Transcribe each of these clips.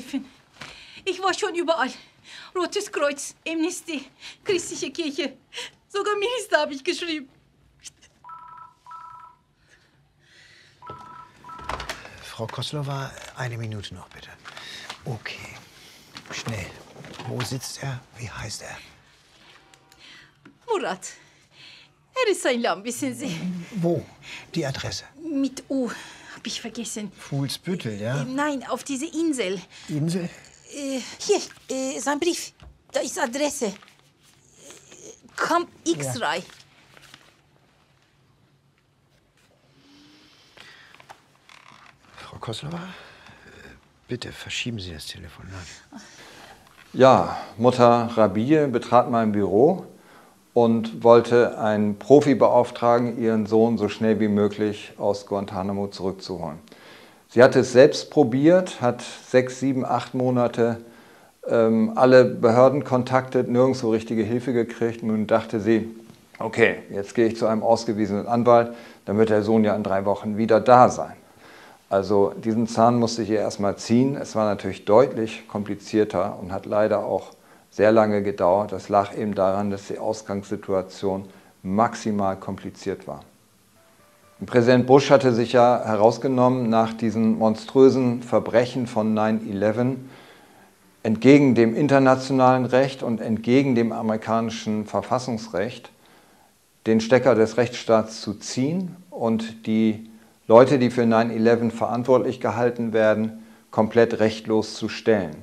helfen. Ich war schon überall. Rotes Kreuz, Amnesty, Christliche Kirche. Sogar Minister habe ich geschrieben. Frau Koslova, eine Minute noch bitte. Okay, schnell. Wo sitzt er? Wie heißt er? Murat. Er ist ein Lamm, wissen Sie. Wo? Die Adresse? Mit U. Hab ich vergessen. Fuhlsbüttel, ja? Äh, nein, auf diese Insel. Insel? Äh, hier, äh, sein Brief. Da ist Adresse. Camp X-Ray. Frau Koslova, bitte verschieben Sie das Telefonat. Ja, Mutter Rabie betrat mein Büro und wollte einen Profi beauftragen, ihren Sohn so schnell wie möglich aus Guantanamo zurückzuholen. Sie hatte es selbst probiert, hat sechs, sieben, acht Monate ähm, alle Behörden kontaktet, nirgendwo richtige Hilfe gekriegt. Nun dachte sie, okay, jetzt gehe ich zu einem ausgewiesenen Anwalt, dann wird der Sohn ja in drei Wochen wieder da sein. Also diesen Zahn musste ich ihr erstmal ziehen. Es war natürlich deutlich komplizierter und hat leider auch sehr lange gedauert. Das lag eben daran, dass die Ausgangssituation maximal kompliziert war. Präsident Bush hatte sich ja herausgenommen, nach diesen monströsen Verbrechen von 9-11 entgegen dem internationalen Recht und entgegen dem amerikanischen Verfassungsrecht den Stecker des Rechtsstaats zu ziehen und die Leute, die für 9-11 verantwortlich gehalten werden, komplett rechtlos zu stellen,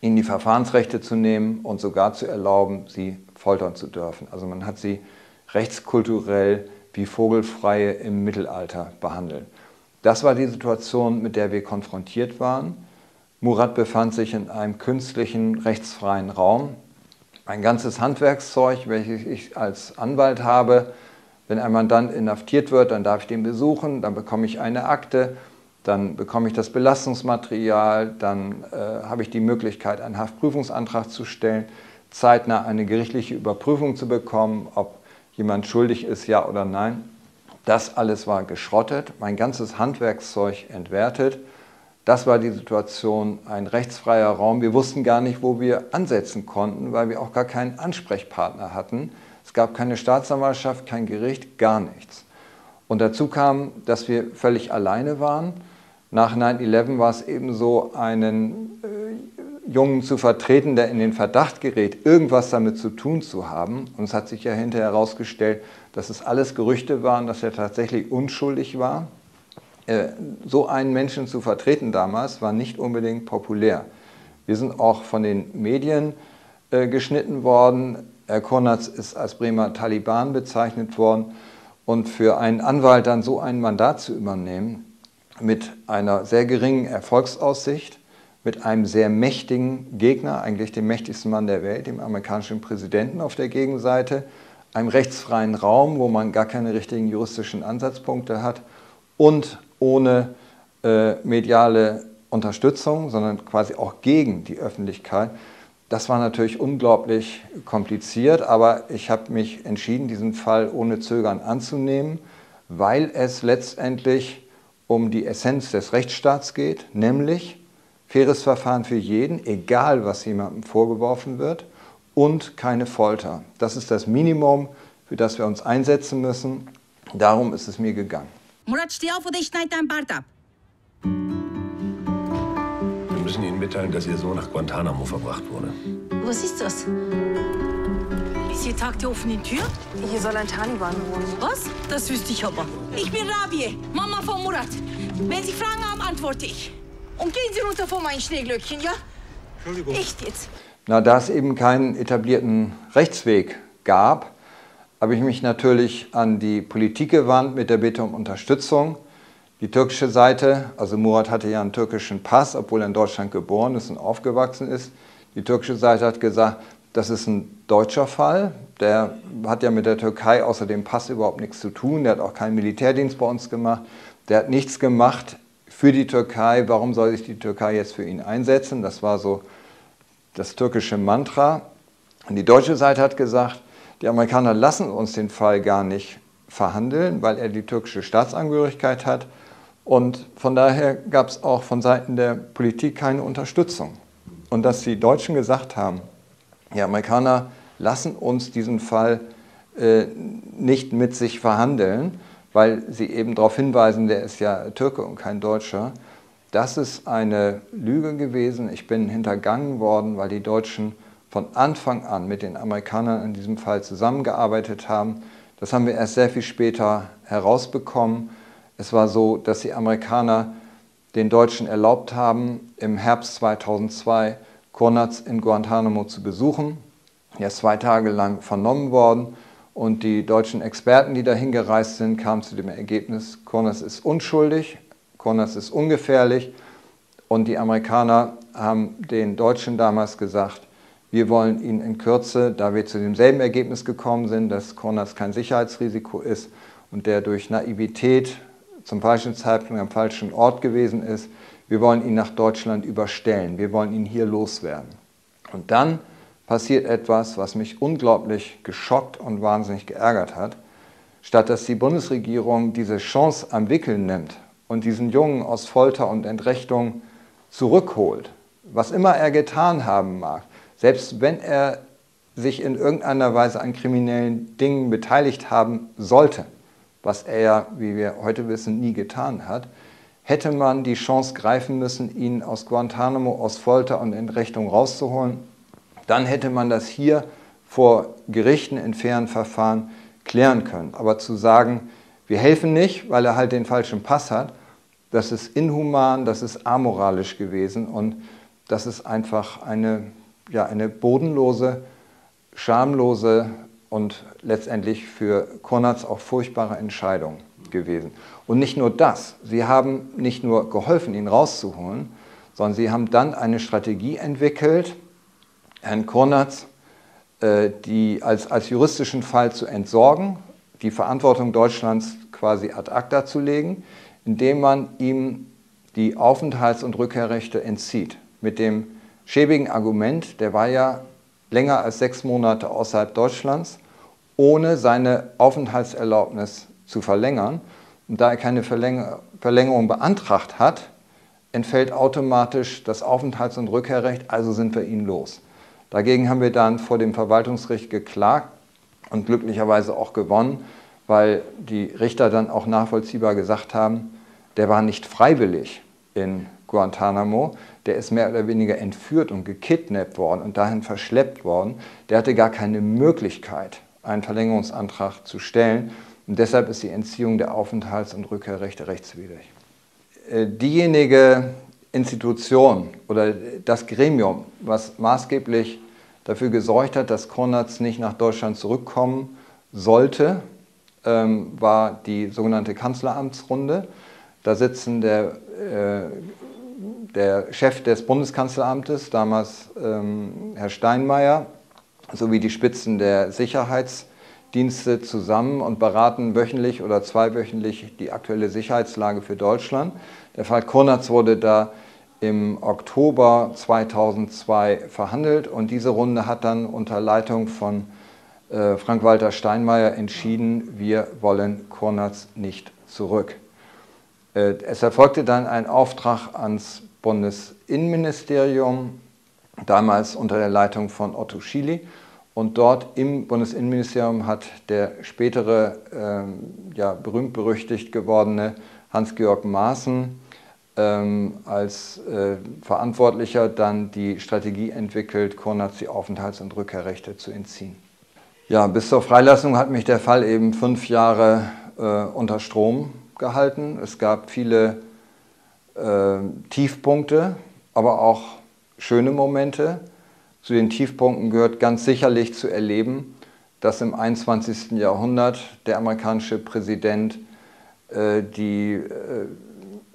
ihnen die Verfahrensrechte zu nehmen und sogar zu erlauben, sie foltern zu dürfen. Also man hat sie rechtskulturell wie Vogelfreie im Mittelalter behandelt. Das war die Situation, mit der wir konfrontiert waren. Murat befand sich in einem künstlichen, rechtsfreien Raum. Ein ganzes Handwerkszeug, welches ich als Anwalt habe. Wenn ein Mandant inhaftiert wird, dann darf ich den besuchen, dann bekomme ich eine Akte, dann bekomme ich das Belastungsmaterial, dann äh, habe ich die Möglichkeit, einen Haftprüfungsantrag zu stellen, zeitnah eine gerichtliche Überprüfung zu bekommen, ob jemand schuldig ist, ja oder nein. Das alles war geschrottet, mein ganzes Handwerkszeug entwertet. Das war die Situation, ein rechtsfreier Raum. Wir wussten gar nicht, wo wir ansetzen konnten, weil wir auch gar keinen Ansprechpartner hatten. Es gab keine Staatsanwaltschaft, kein Gericht, gar nichts. Und dazu kam, dass wir völlig alleine waren. Nach 9-11 war es eben so, einen äh, Jungen zu vertreten, der in den Verdacht gerät, irgendwas damit zu tun zu haben. Und es hat sich ja hinterher herausgestellt, dass es alles Gerüchte waren, dass er tatsächlich unschuldig war. Äh, so einen Menschen zu vertreten damals war nicht unbedingt populär. Wir sind auch von den Medien äh, geschnitten worden. Herr Konatz ist als Bremer Taliban bezeichnet worden. Und für einen Anwalt dann so ein Mandat zu übernehmen, mit einer sehr geringen Erfolgsaussicht, mit einem sehr mächtigen Gegner, eigentlich dem mächtigsten Mann der Welt, dem amerikanischen Präsidenten auf der Gegenseite, einem rechtsfreien Raum, wo man gar keine richtigen juristischen Ansatzpunkte hat und ohne äh, mediale Unterstützung, sondern quasi auch gegen die Öffentlichkeit. Das war natürlich unglaublich kompliziert, aber ich habe mich entschieden, diesen Fall ohne Zögern anzunehmen, weil es letztendlich um die Essenz des Rechtsstaats geht, nämlich faires Verfahren für jeden, egal was jemandem vorgeworfen wird, und keine Folter. Das ist das Minimum, für das wir uns einsetzen müssen. Darum ist es mir gegangen. Murat, steh auf oder ich schneide dein Bart ab. Mitteilen, dass Ihr Sohn nach Guantanamo verbracht wurde. Was ist das? Ist hier Tag der offenen Tür? Hier soll ein Taliban wohnen. Was? Das wüsste ich aber. Ich bin Rabie, Mama von Murat. Wenn Sie Fragen haben, antworte ich. Und gehen Sie runter von meinen Schneeglöckchen, ja? Entschuldigung. Echt jetzt? Na, da es eben keinen etablierten Rechtsweg gab, habe ich mich natürlich an die Politik gewandt mit der Bitte um Unterstützung. Die türkische Seite, also Murat hatte ja einen türkischen Pass, obwohl er in Deutschland geboren ist und aufgewachsen ist. Die türkische Seite hat gesagt, das ist ein deutscher Fall. Der hat ja mit der Türkei außer dem Pass überhaupt nichts zu tun. Der hat auch keinen Militärdienst bei uns gemacht. Der hat nichts gemacht für die Türkei. Warum soll sich die Türkei jetzt für ihn einsetzen? Das war so das türkische Mantra. Und die deutsche Seite hat gesagt, die Amerikaner lassen uns den Fall gar nicht verhandeln, weil er die türkische Staatsangehörigkeit hat. Und von daher gab es auch von Seiten der Politik keine Unterstützung. Und dass die Deutschen gesagt haben, die Amerikaner lassen uns diesen Fall äh, nicht mit sich verhandeln, weil sie eben darauf hinweisen, der ist ja Türke und kein Deutscher. Das ist eine Lüge gewesen. Ich bin hintergangen worden, weil die Deutschen von Anfang an mit den Amerikanern in diesem Fall zusammengearbeitet haben. Das haben wir erst sehr viel später herausbekommen. Es war so, dass die Amerikaner den Deutschen erlaubt haben, im Herbst 2002 Konatz in Guantanamo zu besuchen. Er ist zwei Tage lang vernommen worden und die deutschen Experten, die dahin gereist sind, kamen zu dem Ergebnis, Konatz ist unschuldig, Konatz ist ungefährlich und die Amerikaner haben den Deutschen damals gesagt, wir wollen ihn in Kürze, da wir zu demselben Ergebnis gekommen sind, dass Konatz kein Sicherheitsrisiko ist und der durch Naivität zum falschen Zeitpunkt am falschen Ort gewesen ist, wir wollen ihn nach Deutschland überstellen, wir wollen ihn hier loswerden. Und dann passiert etwas, was mich unglaublich geschockt und wahnsinnig geärgert hat. Statt dass die Bundesregierung diese Chance am Wickeln nimmt und diesen Jungen aus Folter und Entrechtung zurückholt, was immer er getan haben mag, selbst wenn er sich in irgendeiner Weise an kriminellen Dingen beteiligt haben sollte, was er ja, wie wir heute wissen, nie getan hat, hätte man die Chance greifen müssen, ihn aus Guantanamo, aus Folter und Entrechtung rauszuholen. Dann hätte man das hier vor Gerichten in fairen Verfahren klären können. Aber zu sagen, wir helfen nicht, weil er halt den falschen Pass hat, das ist inhuman, das ist amoralisch gewesen und das ist einfach eine ja, eine bodenlose, schamlose und letztendlich für Konrads auch furchtbare Entscheidung gewesen. Und nicht nur das, sie haben nicht nur geholfen, ihn rauszuholen, sondern sie haben dann eine Strategie entwickelt, Herrn Konrads äh, die als, als juristischen Fall zu entsorgen, die Verantwortung Deutschlands quasi ad acta zu legen, indem man ihm die Aufenthalts- und Rückkehrrechte entzieht. Mit dem schäbigen Argument, der war ja länger als sechs Monate außerhalb Deutschlands, ohne seine Aufenthaltserlaubnis zu verlängern. Und da er keine Verlängerung beantragt hat, entfällt automatisch das Aufenthalts- und Rückkehrrecht, also sind wir ihn los. Dagegen haben wir dann vor dem Verwaltungsgericht geklagt und glücklicherweise auch gewonnen, weil die Richter dann auch nachvollziehbar gesagt haben, der war nicht freiwillig in Guantanamo, der ist mehr oder weniger entführt und gekidnappt worden und dahin verschleppt worden. Der hatte gar keine Möglichkeit, einen Verlängerungsantrag zu stellen. Und deshalb ist die Entziehung der Aufenthalts- und Rückkehrrechte rechtswidrig. Äh, diejenige Institution oder das Gremium, was maßgeblich dafür gesorgt hat, dass Konrads nicht nach Deutschland zurückkommen sollte, ähm, war die sogenannte Kanzleramtsrunde. Da sitzen der äh, der Chef des Bundeskanzleramtes, damals ähm, Herr Steinmeier, sowie die Spitzen der Sicherheitsdienste zusammen und beraten wöchentlich oder zweiwöchentlich die aktuelle Sicherheitslage für Deutschland. Der Fall Konatz wurde da im Oktober 2002 verhandelt und diese Runde hat dann unter Leitung von äh, Frank-Walter Steinmeier entschieden, wir wollen Konatz nicht zurück. Äh, es erfolgte dann ein Auftrag ans Bundesinnenministerium, damals unter der Leitung von Otto Schily. Und dort im Bundesinnenministerium hat der spätere, ähm, ja, berühmt-berüchtigt gewordene Hans-Georg Maaßen ähm, als äh, Verantwortlicher dann die Strategie entwickelt, Konrads die Aufenthalts- und Rückkehrrechte zu entziehen. Ja, bis zur Freilassung hat mich der Fall eben fünf Jahre äh, unter Strom gehalten. Es gab viele äh, Tiefpunkte, aber auch schöne Momente. Zu den Tiefpunkten gehört ganz sicherlich zu erleben, dass im 21. Jahrhundert der amerikanische Präsident äh, die, äh,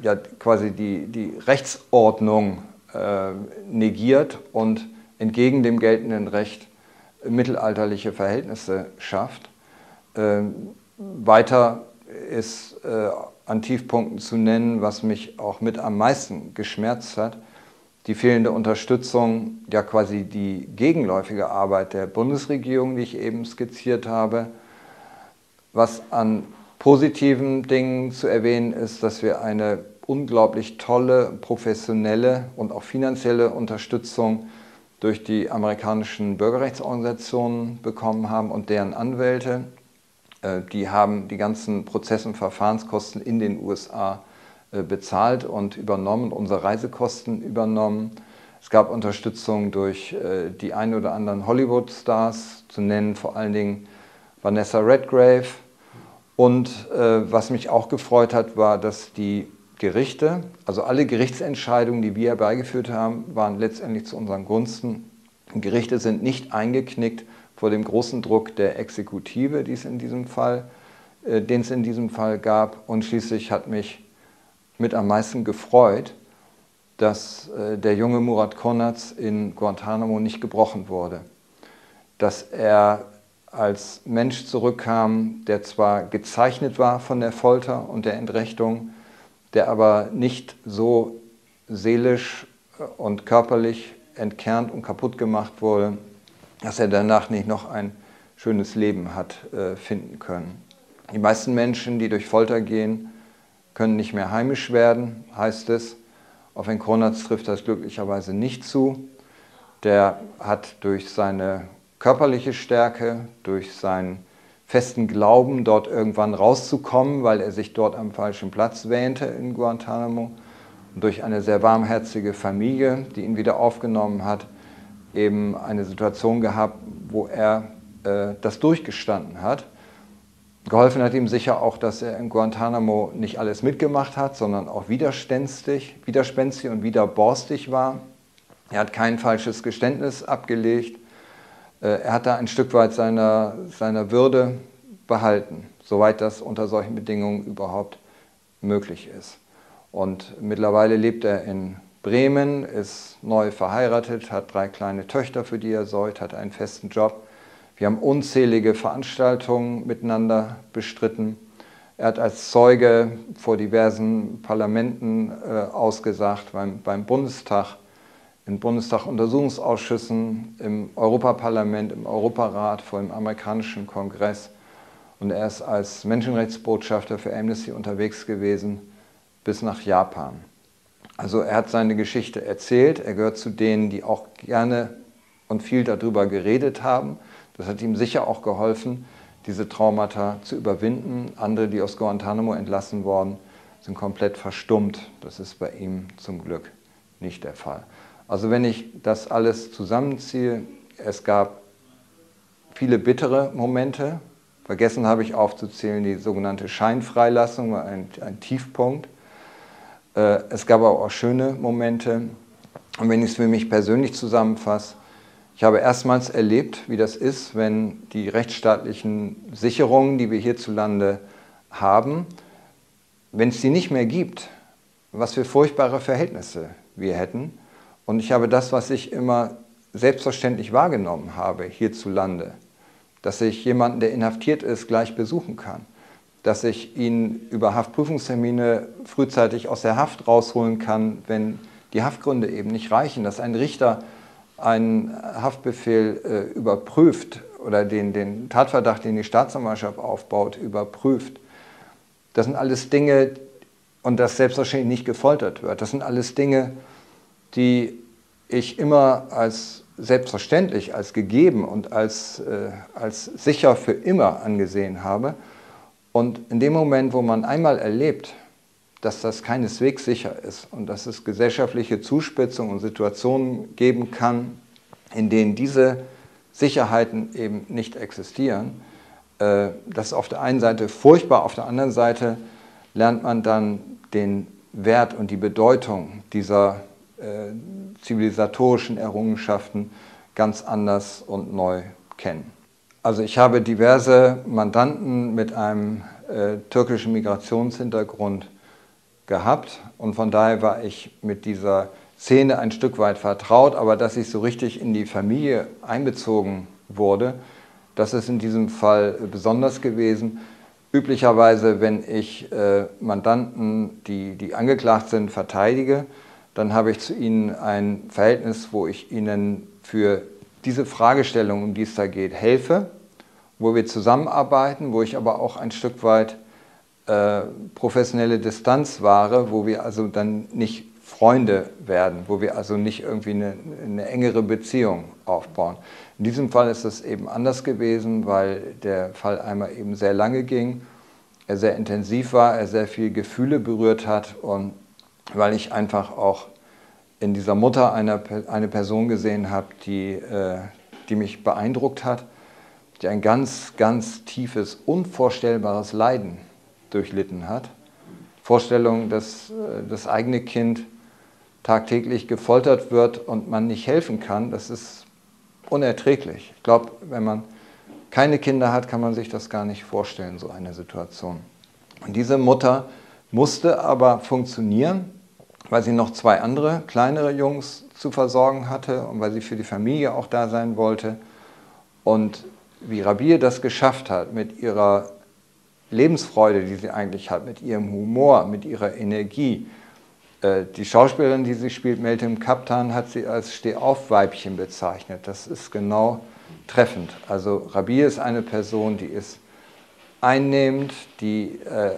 ja, quasi die, die Rechtsordnung äh, negiert und entgegen dem geltenden Recht mittelalterliche Verhältnisse schafft. Ähm, weiter ist äh, an Tiefpunkten zu nennen, was mich auch mit am meisten geschmerzt hat. Die fehlende Unterstützung, ja quasi die gegenläufige Arbeit der Bundesregierung, die ich eben skizziert habe, was an positiven Dingen zu erwähnen ist, dass wir eine unglaublich tolle, professionelle und auch finanzielle Unterstützung durch die amerikanischen Bürgerrechtsorganisationen bekommen haben und deren Anwälte. Äh, die haben die ganzen Prozess- und Verfahrenskosten in den USA bezahlt und übernommen, unsere Reisekosten übernommen. Es gab Unterstützung durch äh, die ein oder anderen Hollywood-Stars, zu nennen vor allen Dingen Vanessa Redgrave. Und was mich auch gefreut hat, war, dass die Gerichte, also alle Gerichtsentscheidungen, die wir herbeigeführt haben, waren letztendlich zu unseren Gunsten. Gerichte sind nicht eingeknickt vor dem großen Druck der Exekutive, äh, den es in diesem Fall gab. Und schließlich hat mich mit am meisten gefreut, dass äh, der junge Murat Konatz in Guantanamo nicht gebrochen wurde. Dass er als Mensch zurückkam, der zwar gezeichnet war von der Folter und der Entrechtung, der aber nicht so seelisch äh, und körperlich entkernt und kaputt gemacht wurde, dass er danach nicht noch ein schönes Leben hat äh, finden können. Die meisten Menschen, die durch Folter gehen, können nicht mehr heimisch werden, heißt es. Auf den Kronatz trifft das glücklicherweise nicht zu. Der hat durch seine körperliche Stärke, durch seinen festen Glauben, dort irgendwann rauszukommen, weil er sich dort am falschen Platz wähnte in Guantanamo. Und durch eine sehr warmherzige Familie, die ihn wieder aufgenommen hat, eben eine Situation gehabt, wo er äh, das durchgestanden hat. Geholfen hat ihm sicher auch, dass er in Guantanamo nicht alles mitgemacht hat, sondern auch widerspenstig, widerspenstig und widerborstig war. Er hat kein falsches Geständnis abgelegt. Äh, er hat da ein Stück weit seiner, seiner Würde behalten, soweit das unter solchen Bedingungen überhaupt möglich ist. Und mittlerweile lebt er in Bremen, ist neu verheiratet, hat drei kleine Töchter, für die er sorgt, hat einen festen Job. Wir haben unzählige Veranstaltungen miteinander bestritten. Er hat als Zeuge vor diversen Parlamenten äh, ausgesagt, beim, beim Bundestag in Bundestag-Untersuchungsausschüssen, im Europaparlament, im Europarat, vor dem amerikanischen Kongress. Und er ist als Menschenrechtsbotschafter für Amnesty unterwegs gewesen bis nach Japan. Also er hat seine Geschichte erzählt. Er gehört zu denen, die auch gerne und viel darüber geredet haben. Das hat ihm sicher auch geholfen, diese Traumata zu überwinden. Andere, die aus Guantanamo entlassen worden, sind komplett verstummt. Das ist bei ihm zum Glück nicht der Fall. Also wenn ich das alles zusammenziehe, es gab viele bittere Momente. Vergessen habe ich aufzuzählen, die sogenannte Scheinfreilassung war ein, ein Tiefpunkt. Äh, es gab aber auch schöne Momente. Und wenn ich es für mich persönlich zusammenfasse, ich habe erstmals erlebt, wie das ist, wenn die rechtsstaatlichen Sicherungen, die wir hierzulande haben, wenn es die nicht mehr gibt, was für furchtbare Verhältnisse wir hätten. Und ich habe das, was ich immer selbstverständlich wahrgenommen habe hierzulande, dass ich jemanden, der inhaftiert ist, gleich besuchen kann, dass ich ihn über Haftprüfungstermine frühzeitig aus der Haft rausholen kann, wenn die Haftgründe eben nicht reichen, dass ein Richter einen Haftbefehl äh, überprüft oder den, den Tatverdacht, den die Staatsanwaltschaft aufbaut, überprüft. Das sind alles Dinge, und dass selbstverständlich nicht gefoltert wird, das sind alles Dinge, die ich immer als selbstverständlich, als gegeben und als, äh, als sicher für immer angesehen habe. Und in dem Moment, wo man einmal erlebt, dass das keineswegs sicher ist und dass es gesellschaftliche Zuspitzungen und Situationen geben kann, in denen diese Sicherheiten eben nicht existieren, äh, das ist auf der einen Seite furchtbar, auf der anderen Seite lernt man dann den Wert und die Bedeutung dieser äh, zivilisatorischen Errungenschaften ganz anders und neu kennen. Also ich habe diverse Mandanten mit einem äh, türkischen Migrationshintergrund gehabt und von daher war ich mit dieser Szene ein Stück weit vertraut, aber dass ich so richtig in die Familie einbezogen wurde, das ist in diesem Fall besonders gewesen. Üblicherweise, wenn ich äh, Mandanten, die, die angeklagt sind, verteidige, dann habe ich zu Ihnen ein Verhältnis, wo ich Ihnen für diese Fragestellung, um die es da geht, helfe, wo wir zusammenarbeiten, wo ich aber auch ein Stück weit äh, professionelle Distanzware, wo wir also dann nicht Freunde werden, wo wir also nicht irgendwie eine, eine engere Beziehung aufbauen. In diesem Fall ist es eben anders gewesen, weil der Fall einmal eben sehr lange ging, er sehr intensiv war, er sehr viele Gefühle berührt hat und weil ich einfach auch in dieser Mutter eine, eine Person gesehen habe, die, äh, die mich beeindruckt hat, die ein ganz, ganz tiefes, unvorstellbares Leiden durchlitten hat. Vorstellung, dass äh, das eigene Kind tagtäglich gefoltert wird und man nicht helfen kann, das ist unerträglich. Ich glaube, wenn man keine Kinder hat, kann man sich das gar nicht vorstellen, so eine Situation. Und diese Mutter musste aber funktionieren, weil sie noch zwei andere kleinere Jungs zu versorgen hatte und weil sie für die Familie auch da sein wollte. Und wie Rabir das geschafft hat, mit ihrer Lebensfreude, die sie eigentlich hat, mit ihrem Humor, mit ihrer Energie. Äh, die Schauspielerin, die sie spielt, Meltem Kaptan, hat sie als Stehaufweibchen bezeichnet. Das ist genau treffend. Also Rabir ist eine Person, die ist einnehmend, die äh,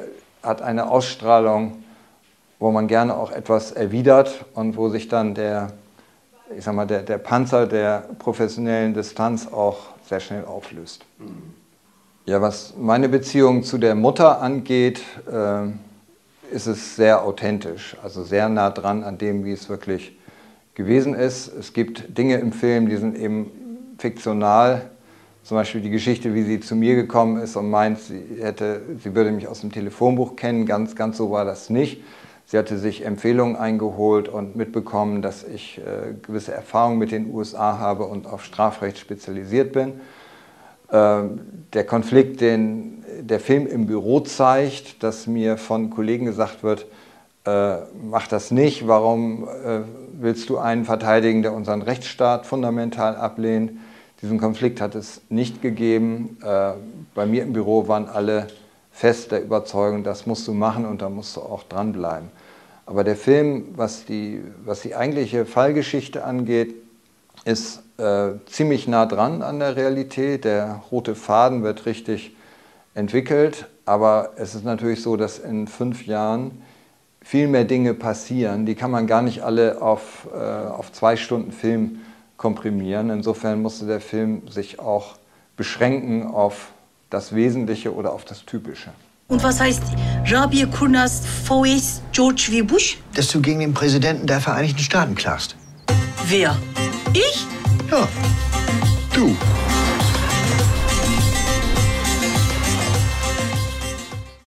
hat eine Ausstrahlung, wo man gerne auch etwas erwidert und wo sich dann der, ich sag mal, der, der Panzer der professionellen Distanz auch sehr schnell auflöst. Ja, was meine Beziehung zu der Mutter angeht, äh, ist es sehr authentisch, also sehr nah dran an dem, wie es wirklich gewesen ist. Es gibt Dinge im Film, die sind eben fiktional. Zum Beispiel die Geschichte, wie sie zu mir gekommen ist und meint, sie, hätte, sie würde mich aus dem Telefonbuch kennen. Ganz, ganz so war das nicht. Sie hatte sich Empfehlungen eingeholt und mitbekommen, dass ich äh, gewisse Erfahrungen mit den USA habe und auf Strafrecht spezialisiert bin. Ähm, der Konflikt, den der Film im Büro zeigt, dass mir von Kollegen gesagt wird, äh, mach das nicht, warum äh, willst du einen verteidigen, der unseren Rechtsstaat fundamental ablehnt? Diesen Konflikt hat es nicht gegeben. Äh, bei mir im Büro waren alle fest der Überzeugung, das musst du machen und da musst du auch dranbleiben. Aber der Film, was die, was die eigentliche Fallgeschichte angeht, ist äh, ziemlich nah dran an der Realität. Der rote Faden wird richtig entwickelt, aber es ist natürlich so, dass in fünf Jahren viel mehr Dinge passieren. Die kann man gar nicht alle auf, äh, auf zwei Stunden Film komprimieren. Insofern musste der Film sich auch beschränken auf das Wesentliche oder auf das Typische. Und was heißt Rabia Kurnas VS George W. Bush? Dass du gegen den Präsidenten der Vereinigten Staaten klagst. Wer? Ich? Ja, du.